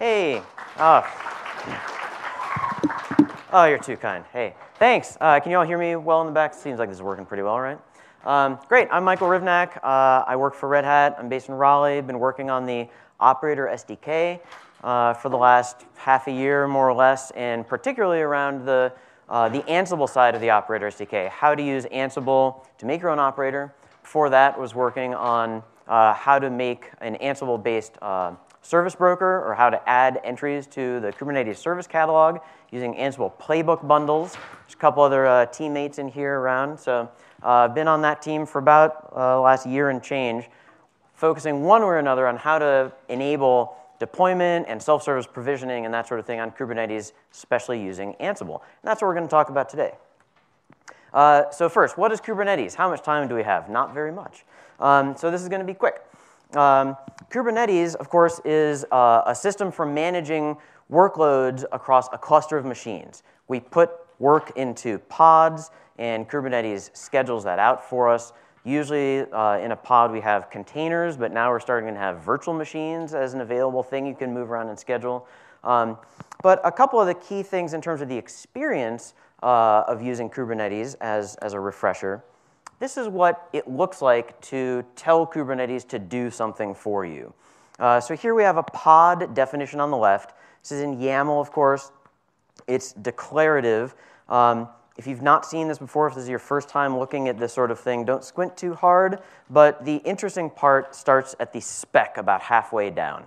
Hey. Oh. oh, you're too kind. Hey. Thanks. Uh, can you all hear me well in the back? Seems like this is working pretty well, right? Um, great. I'm Michael Hrivnak. Uh, I work for Red Hat. I'm based in Raleigh. Been working on the Operator SDK uh, for the last half a year, more or less, and particularly around the, uh, the Ansible side of the Operator SDK, how to use Ansible to make your own operator. Before that was working on uh, how to make an Ansible-based uh, service broker or how to add entries to the Kubernetes service catalog using Ansible playbook bundles. There's a couple other uh, teammates in here around. So uh, I've been on that team for about uh, the last year and change, focusing one way or another on how to enable deployment and self-service provisioning and that sort of thing on Kubernetes, especially using Ansible. And that's what we're going to talk about today. Uh, so first, what is Kubernetes? How much time do we have? Not very much. Um, so this is going to be quick. Um, Kubernetes, of course, is uh, a system for managing workloads across a cluster of machines. We put work into pods, and Kubernetes schedules that out for us. Usually uh, in a pod we have containers, but now we're starting to have virtual machines as an available thing you can move around and schedule. Um, but a couple of the key things in terms of the experience uh, of using Kubernetes as, as a refresher. This is what it looks like to tell Kubernetes to do something for you. Uh, so here we have a pod definition on the left. This is in YAML, of course. It's declarative. Um, if you've not seen this before, if this is your first time looking at this sort of thing, don't squint too hard. But the interesting part starts at the spec about halfway down.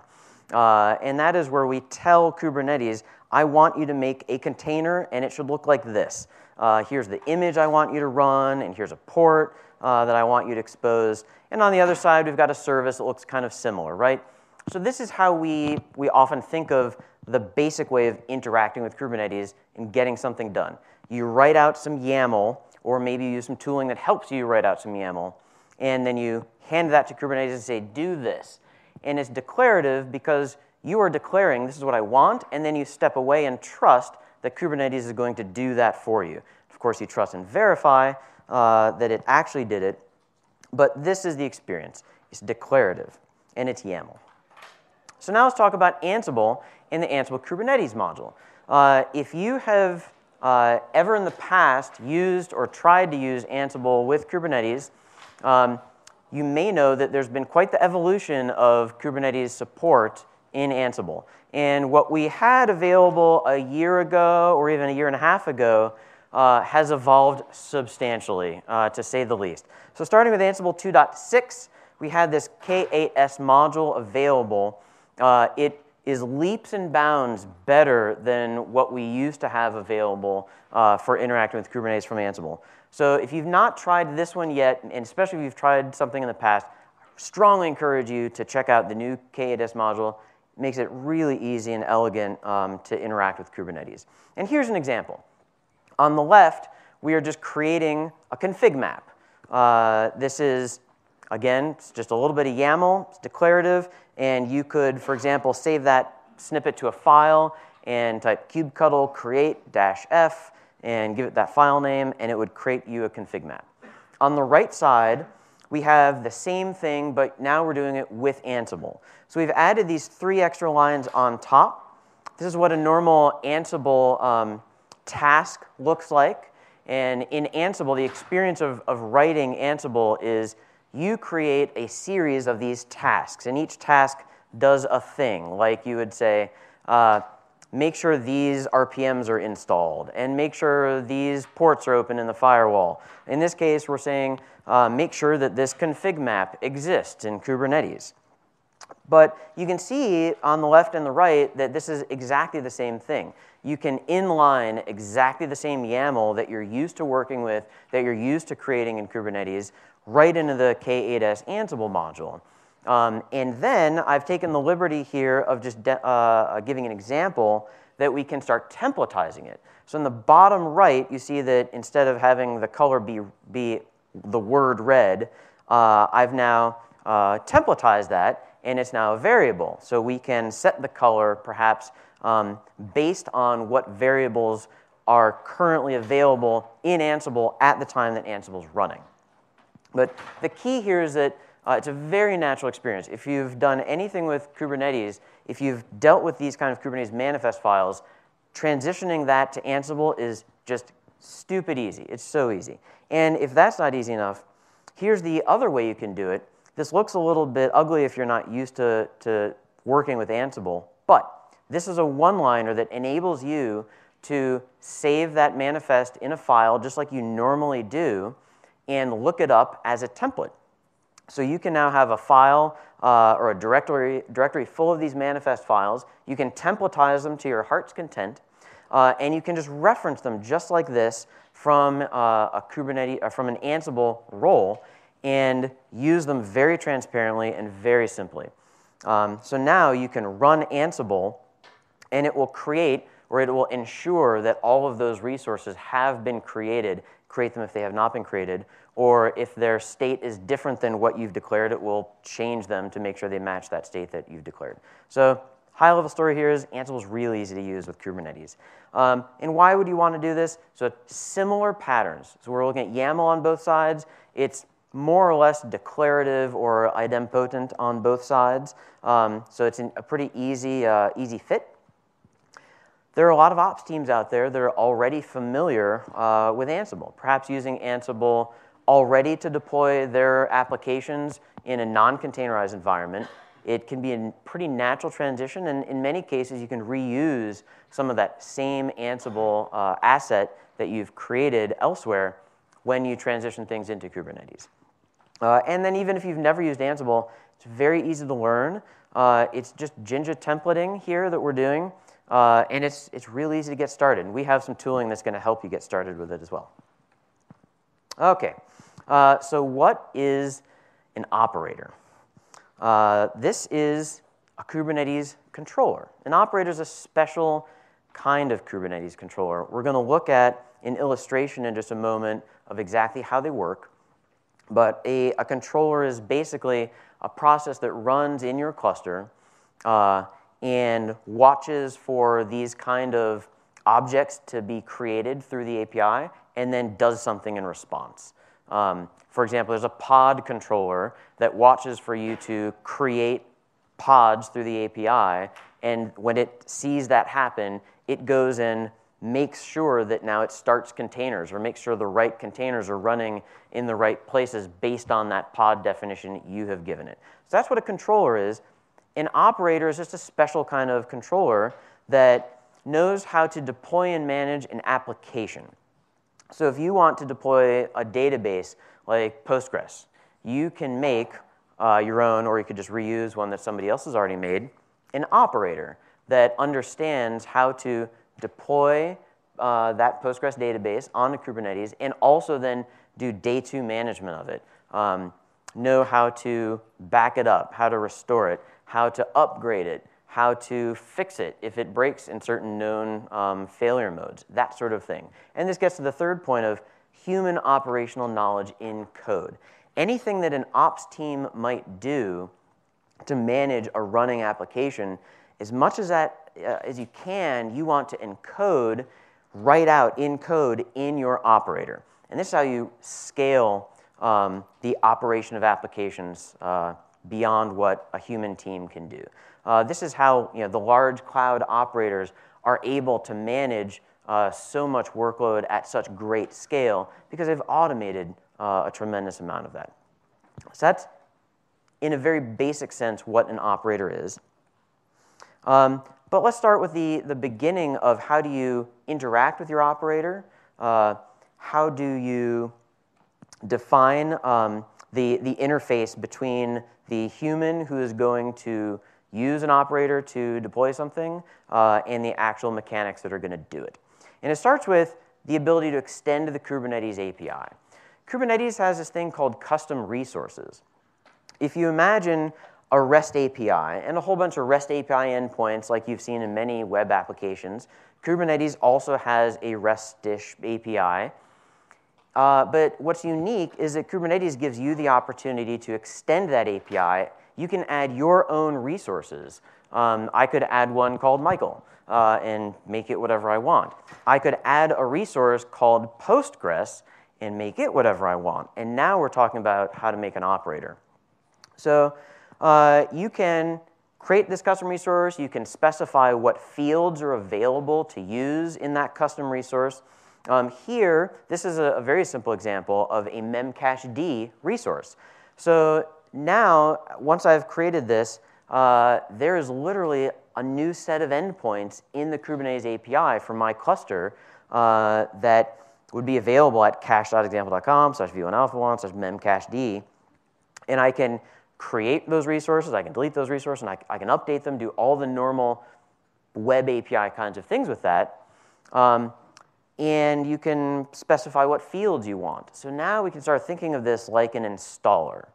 Uh, and that is where we tell Kubernetes, I want you to make a container, and it should look like this. Uh, here's the image I want you to run, and here's a port uh, that I want you to expose. And on the other side, we've got a service that looks kind of similar, right? So this is how we, we often think of the basic way of interacting with Kubernetes and getting something done. You write out some YAML, or maybe you use some tooling that helps you write out some YAML, and then you hand that to Kubernetes and say, do this. And it's declarative because you are declaring, this is what I want, and then you step away and trust that Kubernetes is going to do that for you. Of course, you trust and verify uh, that it actually did it, but this is the experience. It's declarative, and it's YAML. So now let's talk about Ansible in the Ansible Kubernetes module. Uh, if you have uh, ever in the past used or tried to use Ansible with Kubernetes, um, you may know that there's been quite the evolution of Kubernetes support in Ansible. And what we had available a year ago or even a year and a half ago uh, has evolved substantially, uh, to say the least. So starting with Ansible 2.6, we had this K8s module available uh, it is leaps and bounds better than what we used to have available uh, for interacting with Kubernetes from Ansible. So if you've not tried this one yet, and especially if you've tried something in the past, I strongly encourage you to check out the new K8s module. Makes it really easy and elegant um, to interact with Kubernetes. And here's an example. On the left, we are just creating a config map. Uh, this is Again, it's just a little bit of YAML, it's declarative, and you could, for example, save that snippet to a file and type kubectl create dash f and give it that file name, and it would create you a config map. On the right side, we have the same thing, but now we're doing it with Ansible. So we've added these three extra lines on top. This is what a normal Ansible um, task looks like. And in Ansible, the experience of, of writing Ansible is you create a series of these tasks, and each task does a thing. Like you would say, uh, make sure these RPMs are installed, and make sure these ports are open in the firewall. In this case, we're saying, uh, make sure that this config map exists in Kubernetes. But you can see on the left and the right that this is exactly the same thing. You can inline exactly the same YAML that you're used to working with, that you're used to creating in Kubernetes, right into the K8s Ansible module. Um, and then I've taken the liberty here of just uh, giving an example that we can start templatizing it. So in the bottom right, you see that instead of having the color be, be the word red, uh, I've now uh, templatized that, and it's now a variable. So we can set the color perhaps um, based on what variables are currently available in Ansible at the time that Ansible is running. But the key here is that Uh, it's a very natural experience. If you've done anything with Kubernetes, if you've dealt with these kind of Kubernetes manifest files, transitioning that to Ansible is just stupid easy. It's so easy. And if that's not easy enough, here's the other way you can do it. This looks a little bit ugly if you're not used to, to working with Ansible, but this is a one-liner that enables you to save that manifest in a file just like you normally do and look it up as a template. So you can now have a file uh, or a directory, directory full of these manifest files. You can templatize them to your heart's content, uh, and you can just reference them just like this from uh, a Kubernetes, uh, from an Ansible role, and use them very transparently and very simply. Um, so now you can run Ansible, and it will create or it will ensure that all of those resources have been created, create them if they have not been created, or if their state is different than what you've declared, it will change them to make sure they match that state that you've declared. So high level story here is Ansible is really easy to use with Kubernetes. Um, and why would you want to do this? So similar patterns. So we're looking at YAML on both sides. It's more or less declarative or idempotent on both sides. Um, so it's a pretty easy, uh, easy fit. There are a lot of ops teams out there that are already familiar uh, with Ansible, perhaps using Ansible already to deploy their applications in a non-containerized environment. It can be a pretty natural transition, and in many cases, you can reuse some of that same Ansible uh, asset that you've created elsewhere when you transition things into Kubernetes. Uh, and then even if you've never used Ansible, it's very easy to learn. Uh, it's just Jinja templating here that we're doing, uh, and it's, it's really easy to get started. And we have some tooling that's going to help you get started with it as well. Okay, uh, so what is an operator? Uh, this is a Kubernetes controller. An operator is a special kind of Kubernetes controller. We're going to look at an illustration in just a moment of exactly how they work. But a, a controller is basically a process that runs in your cluster uh, and watches for these kind of objects to be created through the API and then does something in response. Um, for example, there's a pod controller that watches for you to create pods through the API, and when it sees that happen, it goes and makes sure that now it starts containers or makes sure the right containers are running in the right places based on that pod definition you have given it. So that's what a controller is. An operator is just a special kind of controller that knows how to deploy and manage an application. So if you want to deploy a database like Postgres, you can make uh, your own, or you could just reuse one that somebody else has already made, an operator that understands how to deploy uh, that Postgres database onto Kubernetes and also then do day two management of it. Um, know how to back it up, how to restore it, how to upgrade it, how to fix it if it breaks in certain known um, failure modes, that sort of thing. And this gets to the third point of human operational knowledge in code. Anything that an ops team might do to manage a running application, as much as that uh, as you can, you want to encode, write out in code in your operator. And this is how you scale um, the operation of applications uh, beyond what a human team can do. Uh, this is how you know, the large cloud operators are able to manage uh, so much workload at such great scale because they've automated uh, a tremendous amount of that. So that's, in a very basic sense, what an operator is. Um, but let's start with the, the beginning of how do you interact with your operator? Uh, how do you define um, the, the interface between the human who is going to use an operator to deploy something uh, and the actual mechanics that are going to do it. And it starts with the ability to extend the Kubernetes API. Kubernetes has this thing called custom resources. If you imagine a REST API and a whole bunch of REST API endpoints like you've seen in many web applications, Kubernetes also has a REST-ish API. Uh, but what's unique is that Kubernetes gives you the opportunity to extend that API you can add your own resources. Um, I could add one called Michael uh, and make it whatever I want. I could add a resource called Postgres and make it whatever I want. And now we're talking about how to make an operator. So uh, you can create this custom resource. You can specify what fields are available to use in that custom resource. Um, here, this is a, a, very simple example of a memcached resource. So now, once I've created this, uh, there is literally a new set of endpoints in the Kubernetes API for my cluster uh, that would be available at cache.example.com slash v1alpha1 slash memcached. And I can create those resources, I can delete those resources, and I, I can update them, do all the normal web API kinds of things with that. Um, and you can specify what fields you want. So now we can start thinking of this like an installer.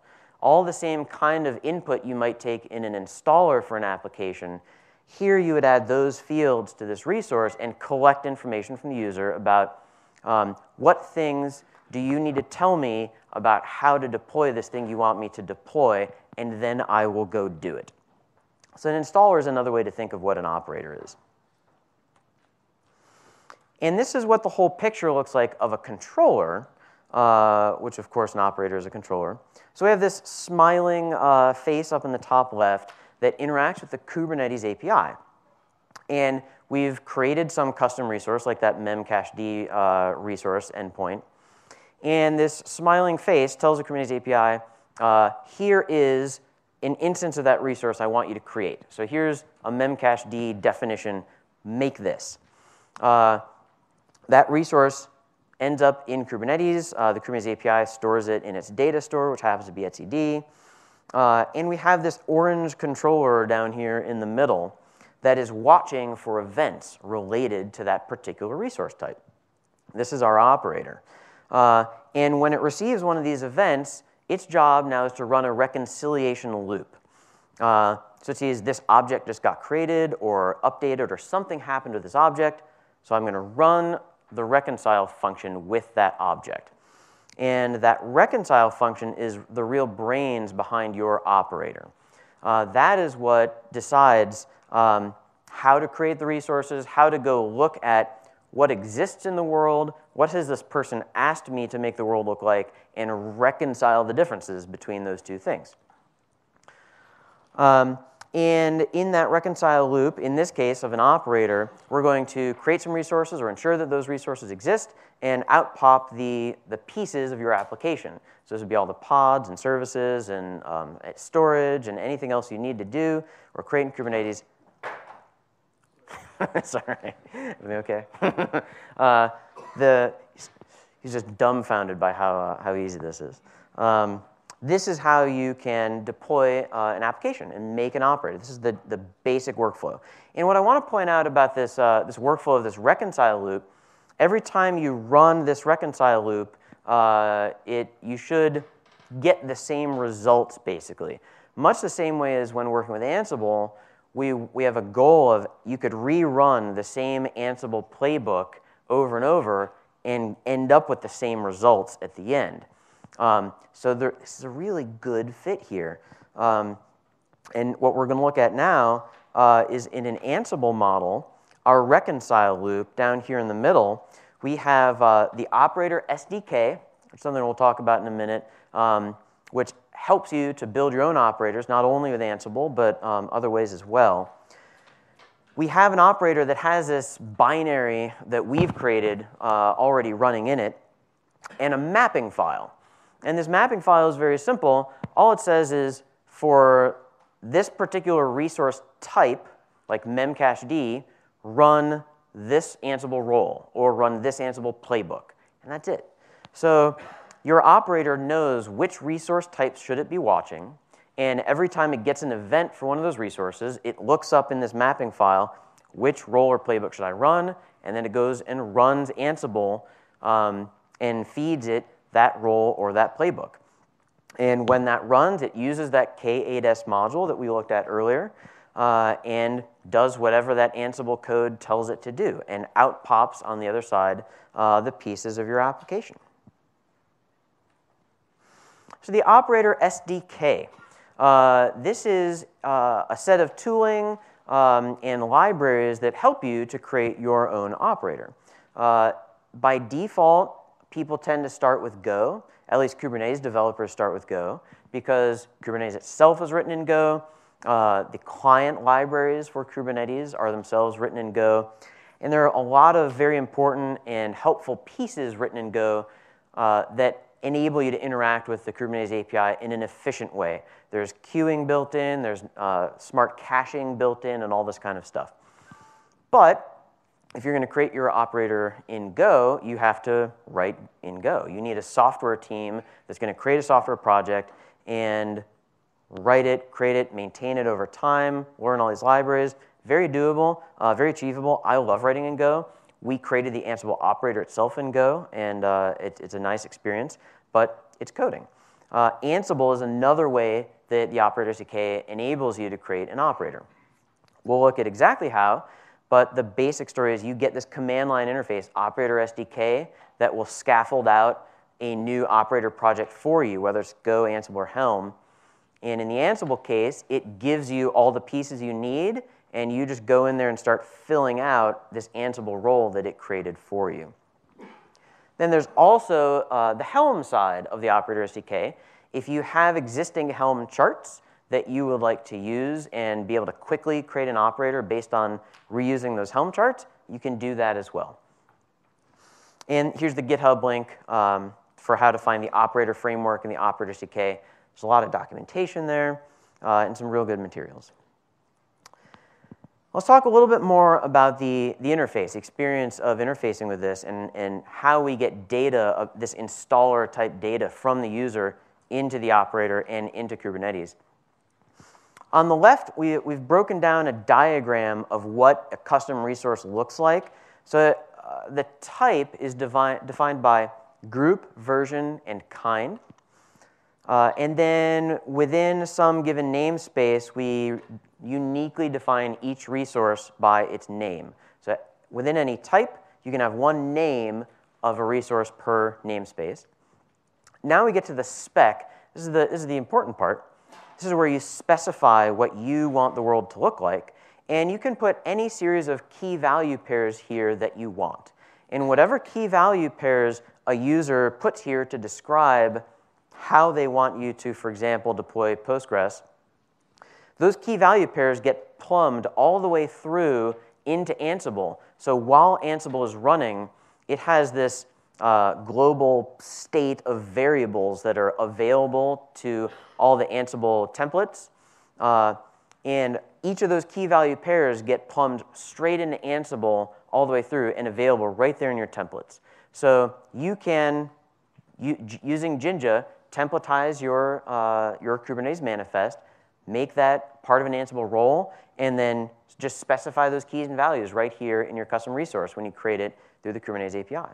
All the same kind of input you might take in an installer for an application, here you would add those fields to this resource and collect information from the user about um, what things do you need to tell me about how to deploy this thing you want me to deploy, and then I will go do it. So an installer is another way to think of what an operator is. And this is what the whole picture looks like of a controller, uh, which of course an operator is a controller. So we have this smiling uh, face up in the top left that interacts with the Kubernetes API. And we've created some custom resource like that memcached uh, resource endpoint. And this smiling face tells the Kubernetes API, uh, here is an instance of that resource I want you to create. So here's a memcached definition, make this. Uh, that resource ends up in Kubernetes. Uh, the Kubernetes API stores it in its data store, which happens to be etcd. Uh, and we have this orange controller down here in the middle that is watching for events related to that particular resource type. This is our operator. Uh, and when it receives one of these events, its job now is to run a reconciliation loop. Uh, so it sees this object just got created or updated or something happened to this object. So I'm going to run the reconcile function with that object. And that reconcile function is the real brains behind your operator. Uh, that is what decides um, how to create the resources, how to go look at what exists in the world, what has this person asked me to make the world look like, and reconcile the differences between those two things. Um, and in that reconcile loop, in this case of an operator, we're going to create some resources or ensure that those resources exist and out pop the, the pieces of your application. So this would be all the pods and services and um, storage and anything else you need to do. We're creating Kubernetes. Sorry, everything okay? uh, the, he's just dumbfounded by how, uh, how easy this is. Um, this is how you can deploy uh, an application and make an operator. This is the, the basic workflow. And what I want to point out about this, uh, this workflow of this reconcile loop, every time you run this reconcile loop, uh, it, you should get the same results, basically. Much the same way as when working with Ansible, we, we have a goal of you could rerun the same Ansible playbook over and over and end up with the same results at the end. Um, so there, this is a really good fit here. Um, and what we're going to look at now uh, is in an Ansible model, our reconcile loop down here in the middle, we have uh, the operator SDK, which something we'll talk about in a minute, um, which helps you to build your own operators, not only with Ansible, but um, other ways as well. We have an operator that has this binary that we've created uh, already running in it, and a mapping file. And this mapping file is very simple. All it says is for this particular resource type, like memcached, run this Ansible role or run this Ansible playbook. And that's it. So your operator knows which resource types should it be watching. And every time it gets an event for one of those resources, it looks up in this mapping file which role or playbook should I run, and then it goes and runs Ansible um, and feeds it that role or that playbook. And when that runs, it uses that K8s module that we looked at earlier uh, and does whatever that Ansible code tells it to do. And out pops on the other side uh, the pieces of your application. So the operator SDK. Uh, this is uh, a set of tooling um, and libraries that help you to create your own operator. Uh, by default, people tend to start with Go, at least Kubernetes developers start with Go because Kubernetes itself is written in Go. Uh, the client libraries for Kubernetes are themselves written in Go. And there are a lot of very important and helpful pieces written in Go uh, that enable you to interact with the Kubernetes API in an efficient way. There's queuing built in, there's uh, smart caching built in, and all this kind of stuff. But if you're going to create your operator in Go, you have to write in Go. You need a software team that's going to create a software project and write it, create it, maintain it over time, learn all these libraries. Very doable, uh, very achievable. I love writing in Go. We created the Ansible operator itself in Go, and uh, it, it's a nice experience, but it's coding. Uh, Ansible is another way that the operator SDK enables you to create an operator. We'll look at exactly how, but the basic story is you get this command line interface, operator SDK, that will scaffold out a new operator project for you, whether it's Go, Ansible, or Helm. And in the Ansible case, it gives you all the pieces you need, and you just go in there and start filling out this Ansible role that it created for you. Then there's also uh, the Helm side of the operator SDK. If you have existing Helm charts, that you would like to use and be able to quickly create an operator based on reusing those Helm charts, you can do that as well. And here's the GitHub link um, for how to find the operator framework and the operator SDK. There's a lot of documentation there uh, and some real good materials. Let's talk a little bit more about the, the interface, experience of interfacing with this, and, and how we get data, this installer type data from the user into the operator and into Kubernetes. On the left, we, we've broken down a diagram of what a custom resource looks like. So uh, the type is devi- defined by group, version, and kind. Uh, and then within some given namespace, we uniquely define each resource by its name. So within any type, you can have one name of a resource per namespace. Now we get to the spec. This is the, this is the important part. This is where you specify what you want the world to look like. And you can put any series of key value pairs here that you want. And whatever key value pairs a user puts here to describe how they want you to, for example, deploy Postgres, those key value pairs get plumbed all the way through into Ansible. So while Ansible is running, it has this uh, global state of variables that are available to all the Ansible templates. Uh, and each of those key value pairs get plumbed straight into Ansible all the way through and available right there in your templates. So you can, you, using Jinja, templatize your, uh, your Kubernetes manifest, make that part of an Ansible role, and then just specify those keys and values right here in your custom resource when you create it through the Kubernetes API.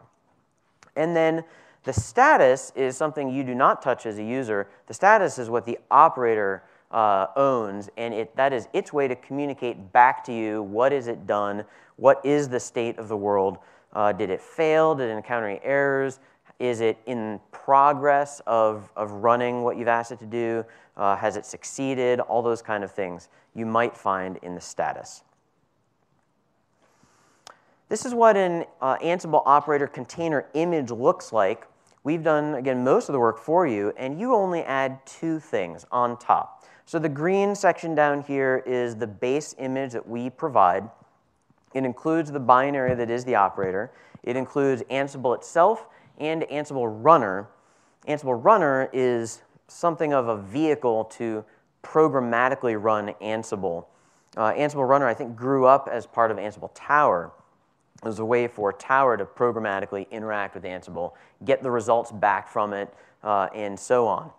And then the status is something you do not touch as a user. The status is what the operator uh, owns, and it, that is its way to communicate back to you what is it done, what is the state of the world. Uh, did it fail? Did it encounter any errors? Is it in progress of, of running what you've asked it to do? Uh, has it succeeded? All those kind of things you might find in the status. This is what an uh, Ansible operator container image looks like. We've done, again, most of the work for you, and you only add two things on top. So the green section down here is the base image that we provide. It includes the binary that is the operator. It includes Ansible itself and Ansible Runner. Ansible Runner is something of a vehicle to programmatically run Ansible. Uh, Ansible Runner, I think, grew up as part of Ansible Tower as a way for Tower to programmatically interact with Ansible, get the results back from it, uh, and so on.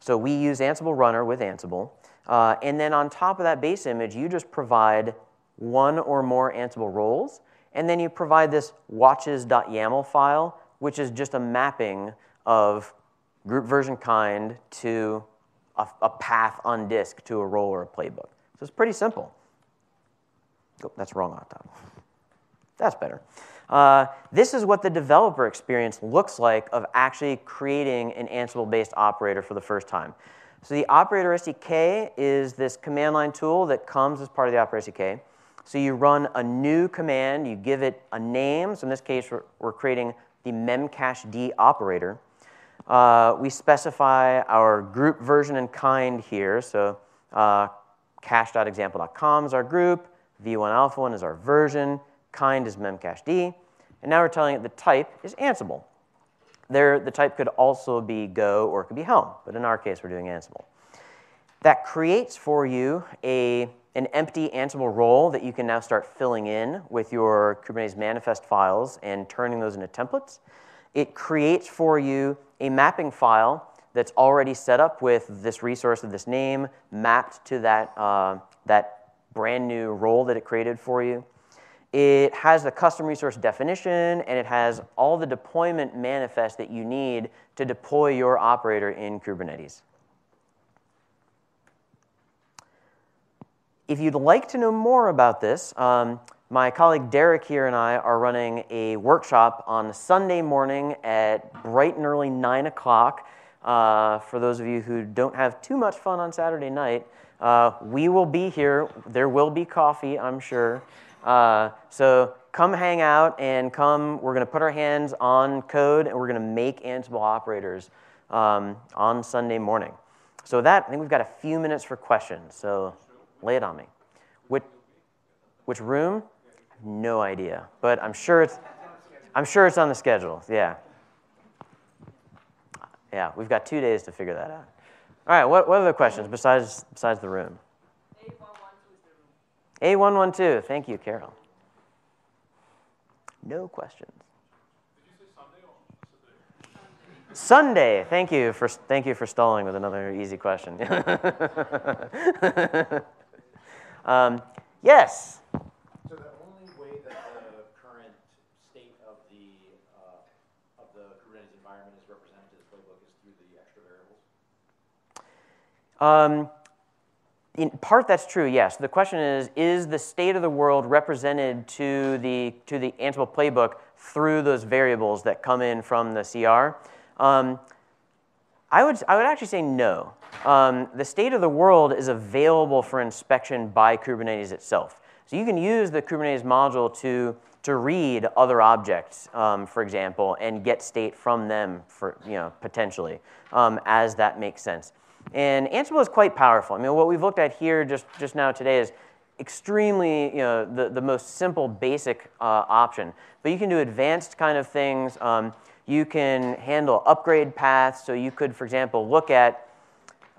So we use Ansible Runner with Ansible. Uh, and then on top of that base image, you just provide one or more Ansible roles. And then you provide this watches.yaml file, which is just a mapping of group version kind to a, a path on disk to a role or a playbook. So it's pretty simple. Oh, that's wrong on top. That's better. Uh, this is what the developer experience looks like of actually creating an Ansible-based operator for the first time. So the operator SDK is this command line tool that comes as part of the operator SDK. So you run a new command, you give it a name. So in this case, we're, we're creating the memcached operator. Uh, we specify our group version and kind here. So uh, cache.example.com is our group, v1 alpha 1 is our version, kind is memcached, and now we're telling it the type is Ansible. There, the type could also be Go or it could be Helm, but in our case, we're doing Ansible. That creates for you a, an empty Ansible role that you can now start filling in with your Kubernetes manifest files and turning those into templates. It creates for you a mapping file that's already set up with this resource of this name mapped to that, uh, that brand new role that it created for you. It has the custom resource definition, and it has all the deployment manifest that you need to deploy your operator in Kubernetes. If you'd like to know more about this, um, my colleague Derek here and I are running a workshop on Sunday morning at bright and early 9 o'clock. Uh, for those of you who don't have too much fun on Saturday night, uh, we will be here. There will be coffee, I'm sure. Uh, so come hang out and come. We're going to put our hands on code and we're going to make Ansible operators um, on Sunday morning. So that I think we've got a few minutes for questions. So lay it on me. Which, which room? no idea, but I'm sure it's. I'm sure it's on the schedule. Yeah. Yeah, we've got two days to figure that out. All right, what, what other questions besides, besides the room? A112, thank you, Carol. No questions. Sunday. Thank you for thank you for stalling with another easy question. um, yes. So the only way that the current state of the uh, of the Kubernetes environment is represented to this playbook is through the extra variables. Um, in part, that's true. Yes. The question is: Is the state of the world represented to the to the Ansible playbook through those variables that come in from the CR? Um, I would I would actually say no. Um, the state of the world is available for inspection by Kubernetes itself. So you can use the Kubernetes module to to read other objects, um, for example, and get state from them for you know potentially um, as that makes sense. And Ansible is quite powerful. I mean, what we've looked at here just, just now today is extremely, you know, the, the most simple, basic uh, option. But you can do advanced kind of things. Um, you can handle upgrade paths. So you could, for example, look at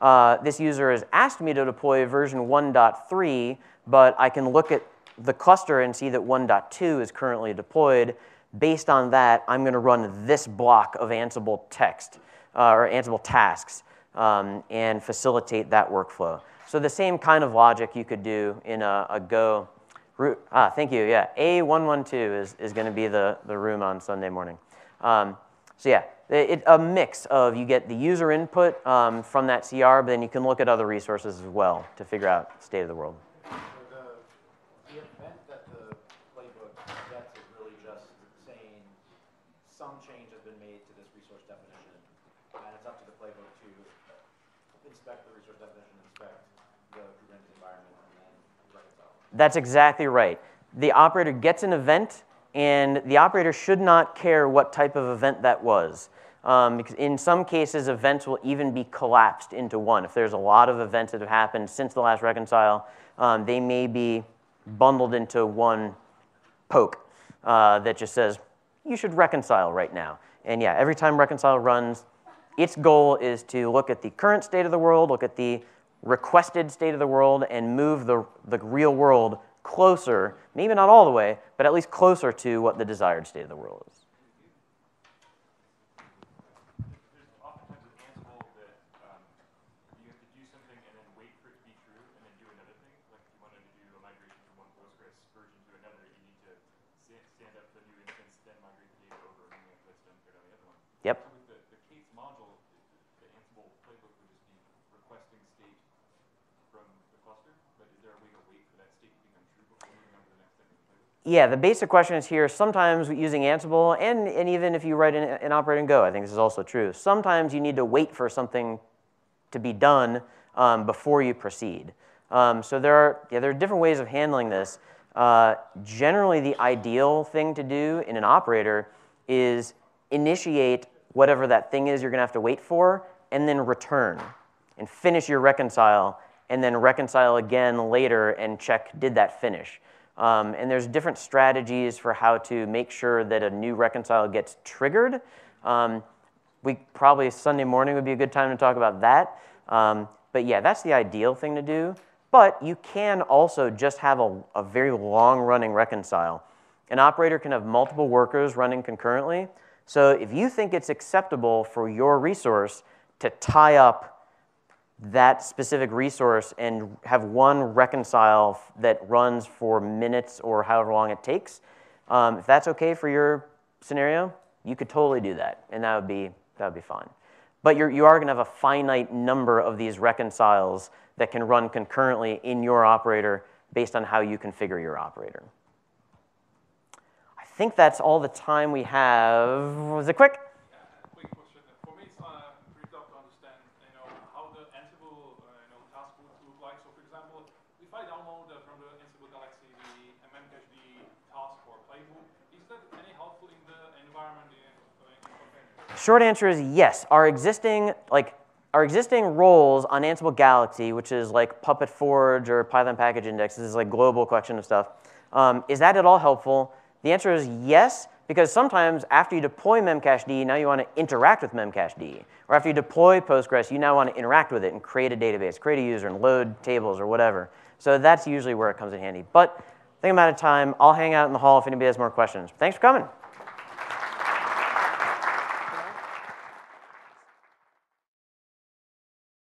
uh, this user has asked me to deploy version 1.3, but I can look at the cluster and see that 1.2 is currently deployed. Based on that, I'm going to run this block of Ansible text uh, or Ansible tasks um, and facilitate that workflow. So the same kind of logic you could do in a, a Go root. Ah, thank you. Yeah, A112 is, is going to be the, the room on Sunday morning. Um, so yeah, it, a mix of you get the user input um, from that CR, but then you can look at other resources as well to figure out state of the world. The, the event that the playbook gets is really just saying some change has been made to this resource definition, and it's up to the playbook to inspect the resource definition, inspect the Kubernetes environment, and then. That's exactly right. The operator gets an event, and the operator should not care what type of event that was. Um, because in some cases, events will even be collapsed into one. If there's a lot of events that have happened since the last reconcile, um, they may be bundled into one poke uh, that just says, you should reconcile right now. And yeah, every time reconcile runs, its goal is to look at the current state of the world, look at the requested state of the world, and move the, the real world closer, maybe not all the way, but at least closer to what the desired state of the world is. There's oftentimes with Ansible that um, you have to do something and then wait for it to be true and then do another thing. Like if you wanted to do a migration from one Postgres version to another, you need to sta- stand up the new instance, then migrate the data over, and then you have to start on the other one. Yep. So with the, the K8s module, the Ansible playbook would just be requesting state from the cluster, but is there a way to wait for that state to become true before moving on to the next step in the playbook? Yeah, the basic question is here, sometimes using Ansible, and, and even if you write an, operating Go, I think this is also true. Sometimes you need to wait for something to be done um, before you proceed. Um, so there are, yeah, there are different ways of handling this. Uh, generally, the ideal thing to do in an operator is initiate whatever that thing is you're gonna have to wait for, and then return and finish your reconcile, and then reconcile again later and check did that finish. Um, and there's different strategies for how to make sure that a new reconcile gets triggered. Um, we probably Sunday morning would be a good time to talk about that. Um, but yeah, that's the ideal thing to do. But you can also just have a, a very long running reconcile. An operator can have multiple workers running concurrently. So if you think it's acceptable for your resource to tie up that specific resource and have one reconcile that runs for minutes or however long it takes, um, if that's okay for your scenario, you could totally do that, and that would be that would be fine. But you're, you are going to have a finite number of these reconciles that can run concurrently in your operator based on how you configure your operator. I think that's all the time we have. Was it quick? quick question. For me, it's uh, pretty tough to understand, you know, how the Ansible, uh, you know, task would look like. So, for example, if I download uh, from the Ansible Galaxy the memcached task or playbook, is that any helpful in the environment in, in containers? Short answer is yes. Our existing like our existing roles on Ansible Galaxy, which is like Puppet Forge or Python Package Index, this is like global collection of stuff. Um, is that at all helpful? The answer is yes, because sometimes after you deploy memcached, now you want to interact with memcached. Or after you deploy Postgres, you now want to interact with it and create a database, create a user, and load tables or whatever. So that's usually where it comes in handy. But I think I'm out of time. I'll hang out in the hall if anybody has more questions. Thanks for coming.